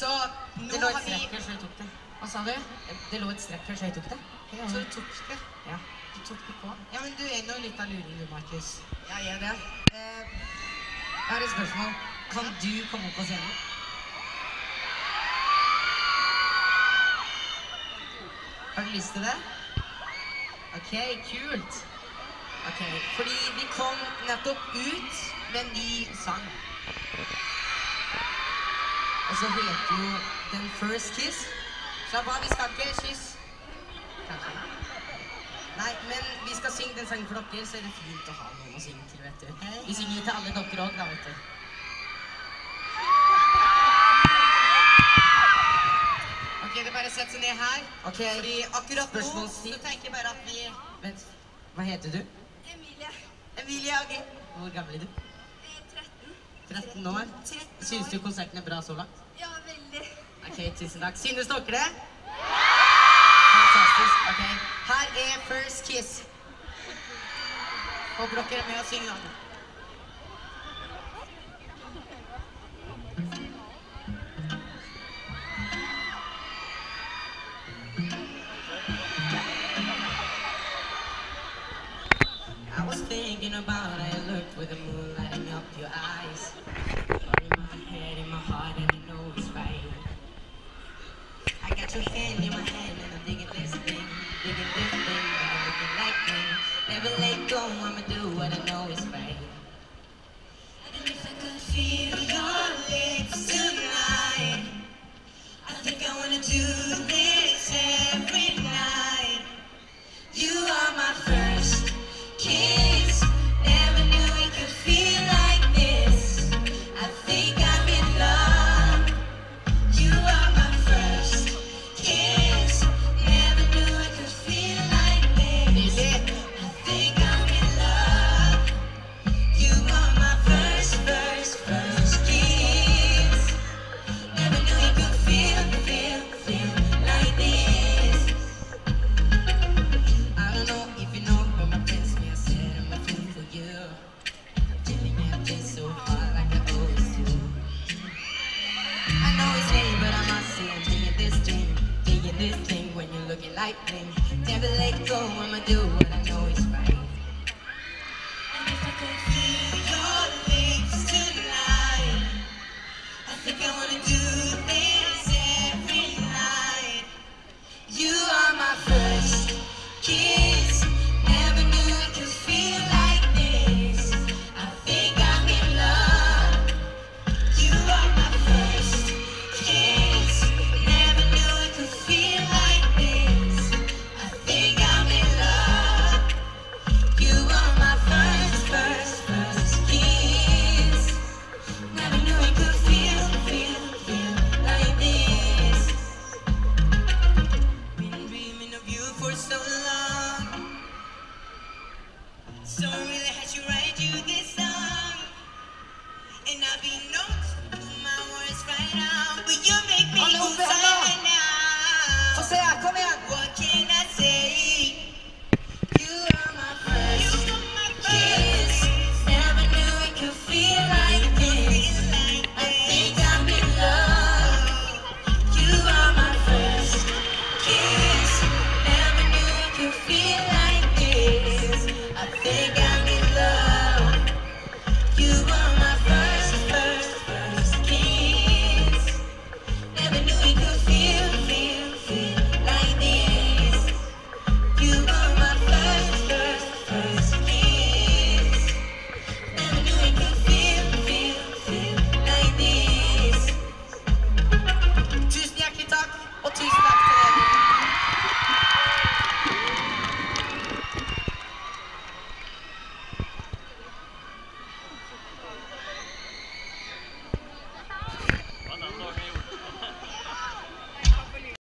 Så Det lå et strekk her, så jeg tok det. Hva sa du? Det lå et strekk her, så jeg tok det. Så du tok det? Ja, du tok det på. Ja, men du er nå litt av luring, du, Markus. Ja, jeg er det. Eh, jeg har et spørsmål. Kan du komme opp på scenen? Har du lyst til det? Ok, kult. Ok, fordi vi kom nettopp ut med en ny sang. Og så heter jo den First Kiss. Slapp av, vi skal ikke kysse. Kanskje. Nei, men vi skal synge den sangen for dere, så er det fint å ha noen å synge til, vet du. Vi synger til alle dere òg, da, vet du. Ok, det er bare å sette seg ned her. Ok, Fordi akkurat nå så tenker jeg bare at vi Vent, hva heter du? Emilie. Emilie, ok. Hvor gammel er du? Eh, 13. 13 år. 13 Syns du konserten er bra så langt? Ja, veldig. Ok, tusen takk. Synes dere det? Fantastisk. Ok, her er First Kiss. Håper dere er med og synger. I was thinking about you looked with the moon lighting up your eyes. Go, I'ma do what I know is right. killing it. Sorry.